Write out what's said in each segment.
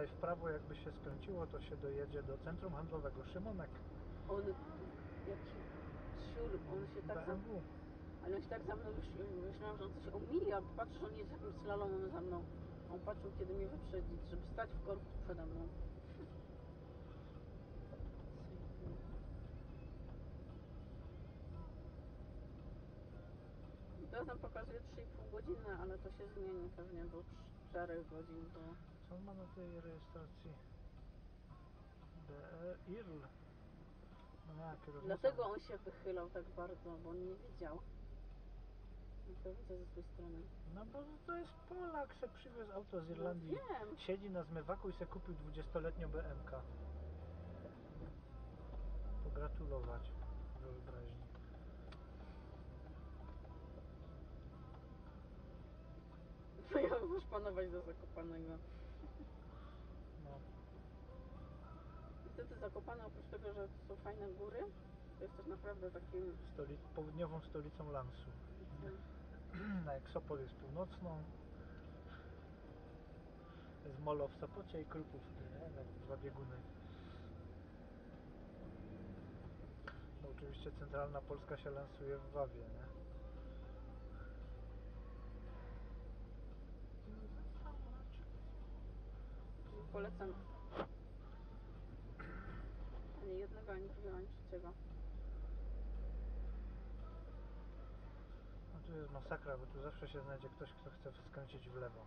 tutaj w prawo jakby się skręciło, to się dojedzie do centrum handlowego Szymonek On, jaki siur, on się tak za, BMW. ale on się tak za mną już, myślałam, że on coś omija, patrz, że on jedzie takim slalomem za mną. On patrzył, kiedy mnie wyprzedzić, żeby stać w korku przede mną. I Teraz nam pokazuje 3,5 godziny, ale to się zmieni pewnie do 4 godzin, bo Co ma na tej rejestracji? BE IRL. No kierownica. dlatego on się wychylał tak bardzo, bo on nie widział. Ja to widzę ze swojej strony. No bo to jest Polak, se przywiózł auto z No Irlandii. wiem. Siedzi na zmywaku i se kupił 20-letnią BMK. Pogratulować wyobraźni. Szpanować do Zakopanego. No. Niestety Zakopane oprócz tego, że są fajne góry, to jest też naprawdę takim... Południową stolicą Lansu. Na Eksopol jest północną. Jest Molo w Sopocie i Krupów, nie? Na dwa bieguny. No oczywiście centralna Polska się lansuje w Wawie, nie? Polecam ani jednego, ani drugiego, ani trzeciego. No tu jest masakra, bo tu zawsze się znajdzie ktoś, kto chce skręcić w lewo.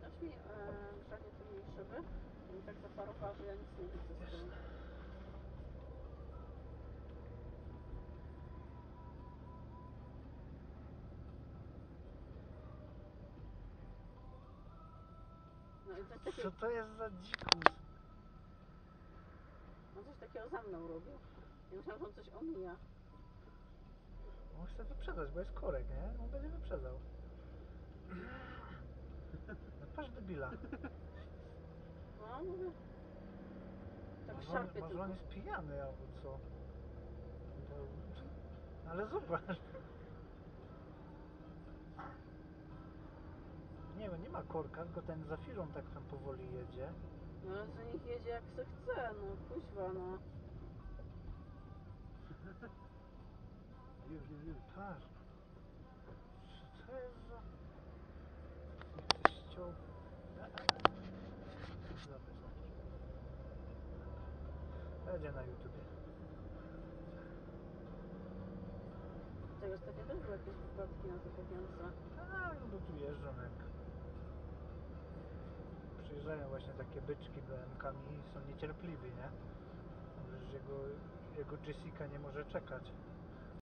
Dasz mi e, grzanie tymi szyby? Mi tak zaparowała, że ja nic nie widzę z tyłu. No i coś Co to jest za dzikus? on coś takiego za mną robił. Ja myślałam, że on coś omija. On chce wyprzedzać, bo jest korek, nie? On będzie wyprzedzał. No patrz debila. No, mówię. Tak Może on, szarpie może tylko. on jest pijany albo co? To... Ale zobacz. Nie wiem, nie ma korka, tylko ten zafirą tak tam powoli jedzie. No ale że niech jedzie jak se chce, no kuźwa, no. Już, już, już. Patrz. Co to jest za... Się ściął... Zapis Będzie na YouTubie. Też były jakieś wypadki na Zakopiance. Tak, no tu jeżdżą jak... Przyjeżdżają właśnie takie byczki BMK-mi i są niecierpliwi, nie? Przecież jego, jego Jessica nie może czekać.